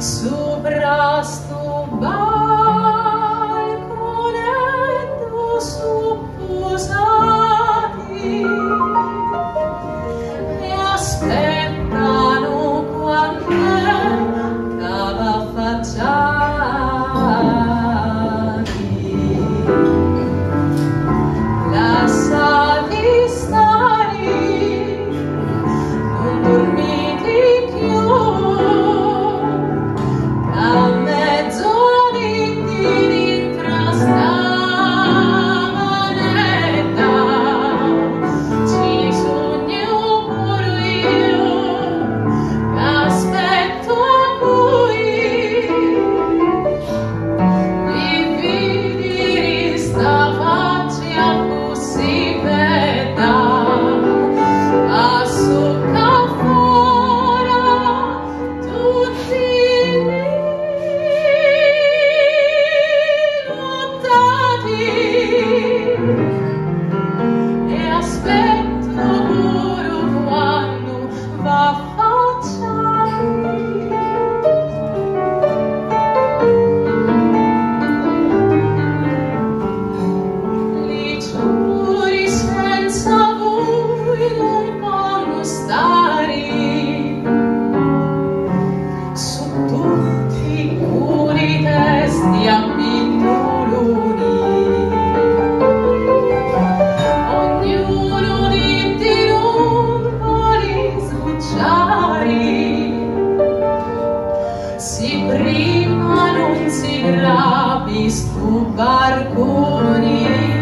Sobras tu Disculpar Cunha